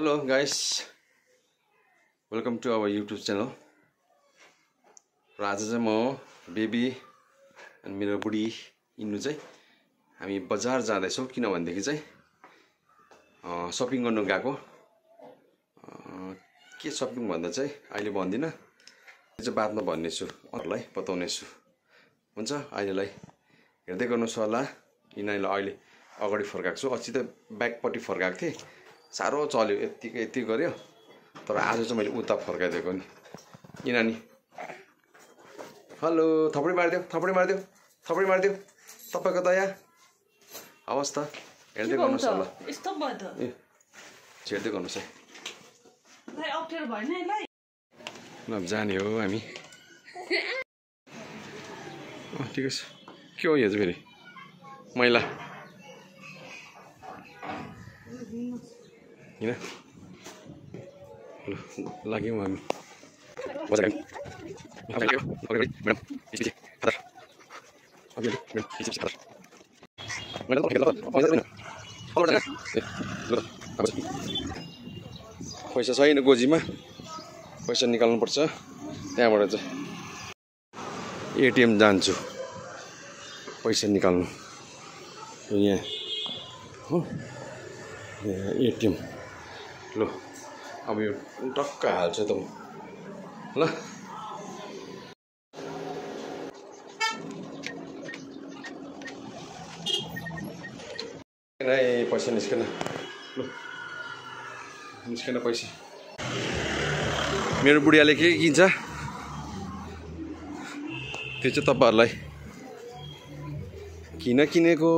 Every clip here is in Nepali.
Hello guys welcome to our YouTube channel र आज चाहिँ म बेबी अनि मेरो बुढी इन्नु चाहिँ हामी बजार जाँदैछौँ किनभनेदेखि चाहिँ सपिङ गर्नु गएको। के सपिङ भन्दा चाहिँ अहिले भन्दिनँ। त्यो चाहिँ बादमा भन्नेछु अरूलाई बताउनेछु। हुन्छ अहिलेलाई हेर्दै गर्नुहोस् होला। यिनीहरूलाई अहिले अगाडि फर्काएको छु। अस्ति त ब्याकपट्टि फर्काएको थिएँ। साह्रो चल्यो यत्तिकै यति गऱ्यो। तर आज चाहिँ मैले उता फर्काइदिएको नि। यिनी हेलो थपडी मारिदेऊ थपडी मारिदेऊ थपडी मारिदेऊ तपाईँको दया। हवस् त हेर्दै गर्नुहोस् त? ए छेड्दै गर्नुहोस् है। ल। जाने हो हामी। ठिकै छ। के हो यो चाहिँ फेरि? मैला। होइन लाग्यौँ हामी पैसा छैन गोजीमा पैसा निकाल्नुपर्छ त्यहाँबाट चाहिँ एटिएम जान्छु पैसा निकाल्नु यहाँ हो एटिएम ल अब यो टक्क हाल्छ त म ल ए पैसा निस्केन ल निस्केन पैसा मेरो बुढियाले के किन्छ त्यो चाहिँ तपाईँहरूलाई किन किनेको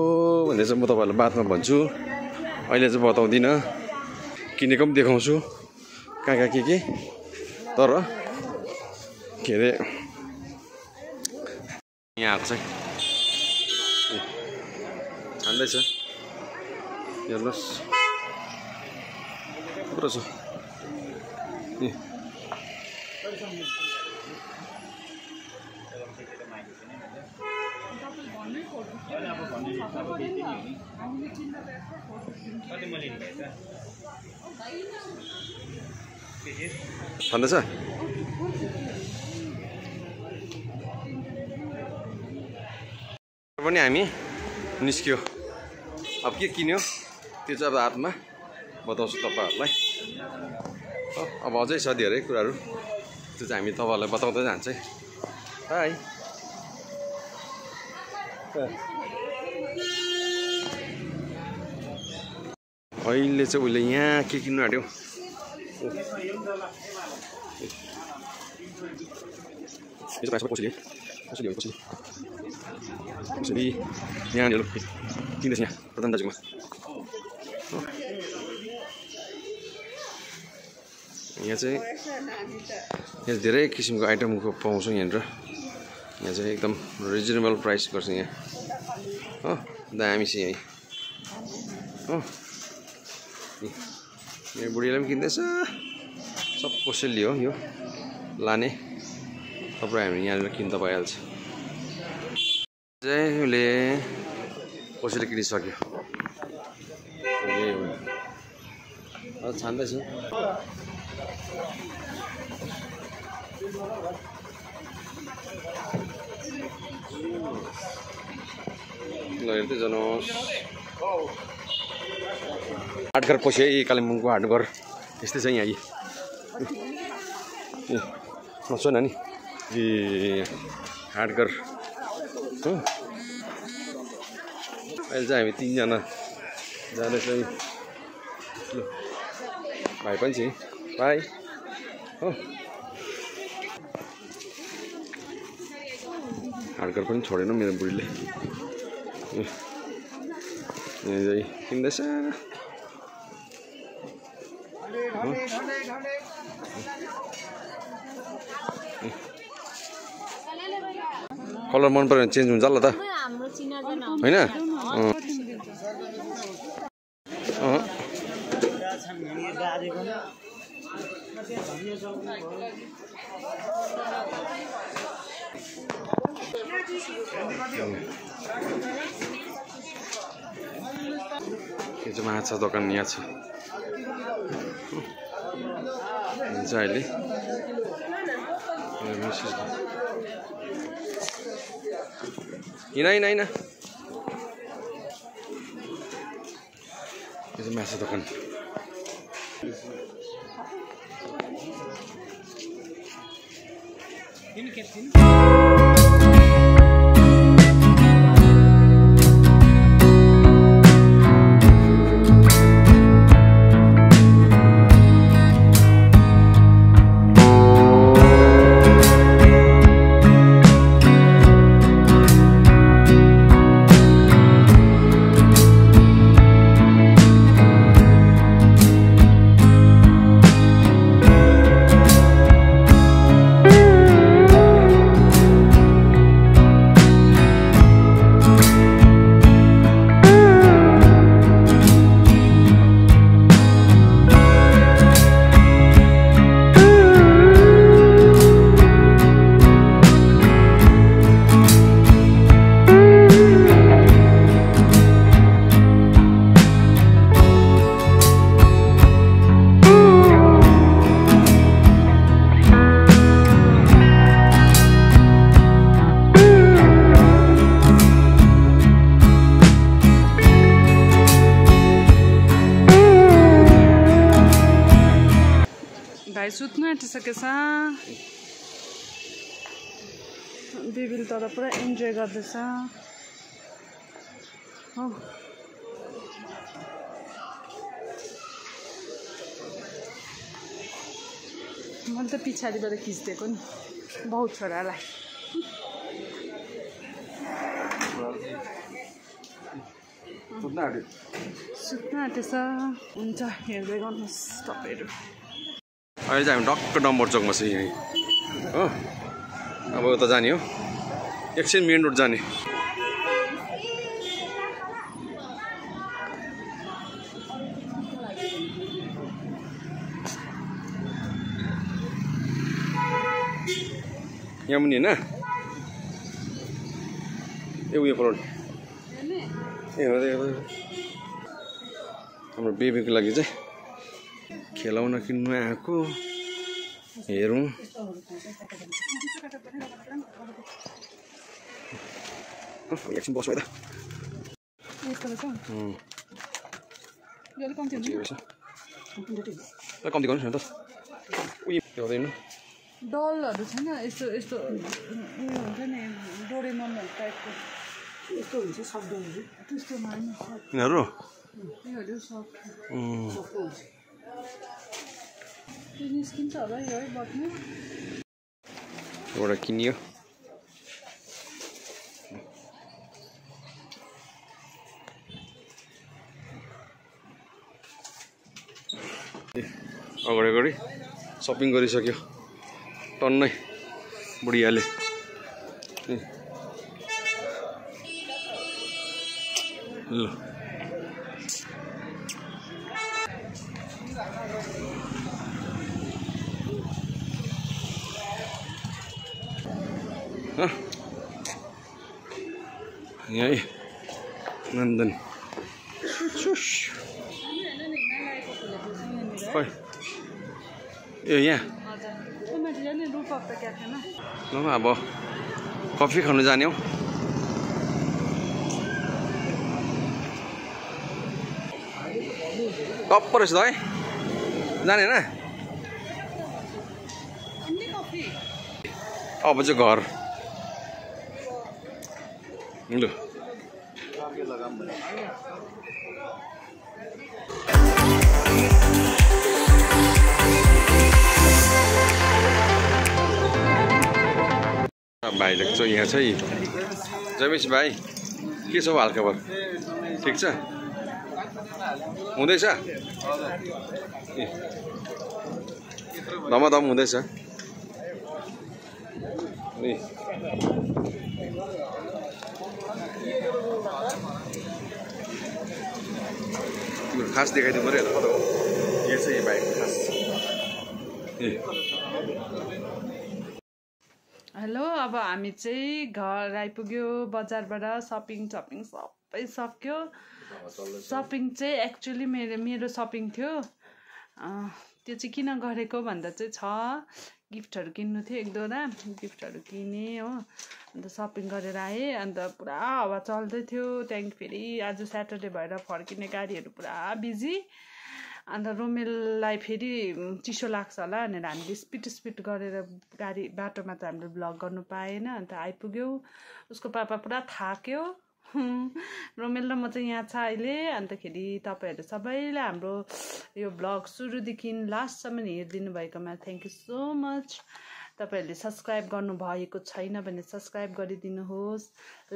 भनेर चाहिँ म तपाईँहरूलाई बादमा भन्छु अहिले चाहिँ बताउँदिनँ किनेको पनि देखाउँछु। कहाँ कहाँ के के? तर के अरे? यहाँ आएको चाहिँ छान्दैछ। हेर्नुहोस्। कत्रो छ। ए। छँदैछ पनि हामी निस्क्यो। अब के किन्यो? त्यो चाहिँ अब हातमा बताउँछु तपाईँहरूलाई। अब अझै छ धेरै कुराहरू। त्यो चाहिँ हामी तपाईँहरूलाई बताउँदै जान्छ। है अहिले चाहिँ उसले यहाँ के किन्नु आँट्यो? कसरी यहाँनिर किन्दैछ यहाँ? प्रधान दाजुमा हो। यहाँ चाहिँ यहाँ धेरै किसिमको आइटमको पाउँछ यहाँनिर। यहाँ चाहिँ एकदम रिजनेबल प्राइस गर्छ यहाँ। हो दामी छ यहीँ। हो। मेरो बुढीलाई पनि किन्दैछ। सब कसैले हो यो लाने। तपाईँ हामी यहाँनिर किन्दा भइहाल्छ। उसले कसैले किनिसक्यो? छान्दैछु। ल हेर्दै जानुहोस्। हाटघर पस्यो है कालिम्पोङको हाटघर। यस्तै छ यहाँ यी। ए नसो नानी। ए हाटघर अहिले चाहिँ हामी तिनजना जाँदैछ ल भाइ पनि छ भाइ हो। हाटघर पनि छोडेन मेरो बुढीले। चाहिँ किन्दैछ कलर मन पऱ्यो भने चेन्ज हुन्छ होला त। होइन यो चाहिँ माछा दोकान यहाँ छ। जान्छ अहिले। हिँड हिँड हिँड। यो चाहिँ मासु दोकान। सुत्नु आँटिसकेछ। बेबीले तर पुरा इन्जोय गर्दैछ। हो। मैले त पछाडिबाट खिचिदिएको नि। बहुत छोरालाई। सुत्नु आँटेछ। हुन्छ हेर्दै गर्नुहोस् तपाईँहरू। अहिले चाहिँ हामी टक्क डम्बर चौकमा छ यहीँ। हो? अब उता जाने हो। एकछिन मेन रोड जाने। यहाँ मुनि होइन? ए उयो पर ए हो। हाम्रो बेबीको लागि चाहिँ खेलाउन किन्नु आएको हेरौँ एकछिन बस्नु अलिक कम्ती गर्नुहोस् न त। उयो हुँदैन डलहरू छैन यस्तो यस्तो उयो हुन्छ नि डोरेमनहरू टाइपको। यस्तो हुन्छ सक्दोहरू त्यस्तोमा होइन। यिनीहरू? एउटा किनियो अगाडि अगाडि सपिङ गरिसक्यो टन्नै बुढियाले। ल? यही नन्दन खोइ ए यहाँ ल अब कफी खानु जाने हौ टप्प रहेछ त है जाने होइन? अब चाहिँ घर। लु। भाइले चाहिँ यहाँ चाहिँ जमेश भाइ के छ हौ हालखबर? ठिक छ? हुँदैछ? ए। धमाधम हुँदैछ। ए। खास देखाइदिनु पऱ्यो होला हो? यो चाहिँ बाइक खास। ए। हेलो अब हामी चाहिँ घर आइपुग्यो बजारबाट सपिङ सपिङ सबै सक्यो। सपिङ चाहिँ एक्चुली मेरो मेरो सपिङ थियो। त्यो चाहिँ किन गरेको भन्दा चाहिँ छ गिफ्टहरू किन्नु थियो एक दुईवटा। गिफ्टहरू किनेँ हो। अन्त सपिङ गरेर आएँ। अन्त पुरा हावा चल्दै थियो। त्यहाँदेखि फेरि आज स्याटरडे भएर फर्किने गाडीहरू पुरा बिजी। अन्त रोमेललाई फेरि चिसो लाग्छ होला भनेर हामीले स्पिड स्पिड गरेर गाडी बाटोमा त हामीले भ्लग गर्नु पाएन। अन्त आइपुग्यौँ। उसको पापा पुरा थाक्यो। रोमेल र म चाहिँ यहाँ छ अहिले अन्तखेरि तपाईँहरू सबैले हाम्रो यो भ्लग सुरुदेखि लास्टसम्म हेरिदिनु भएकोमा थ्याङ्क यू सो मच तपाईँहरूले सब्सक्राइब गर्नुभएको छैन भने सब्सक्राइब गरिदिनुहोस्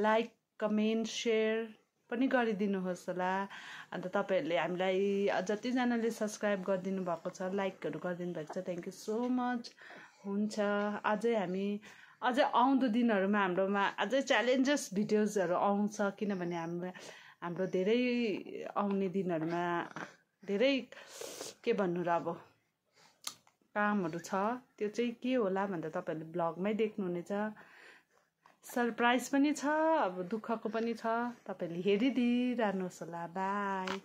लाइक कमेन्ट सेयर पनि गरिदिनुहोस् होला। अन्त तपाईँहरूले हामीलाई जतिजनाले सब्सक्राइब गरिदिनु भएको छ लाइकहरू गरिदिनु भएको छ थ्याङ्क यू सो मच हुन्छ अझै हामी अझै आउँदो दिनहरूमा हाम्रोमा अझै च्यालेन्जेस भिडियोजहरू आउँछ किनभने हाम्रो हाम्रो धेरै आउने दिनहरूमा धेरै के भन्नु र अब कामहरू छ। त्यो चाहिँ के होला भन्दा तपाईँहरूले ब्लगमै देख्नुहुनेछ। सरप्राइज पनि छ अब दुःखको पनि छ। तपाईँहरूले हेरिदिइरहनुहोस् होला। बाई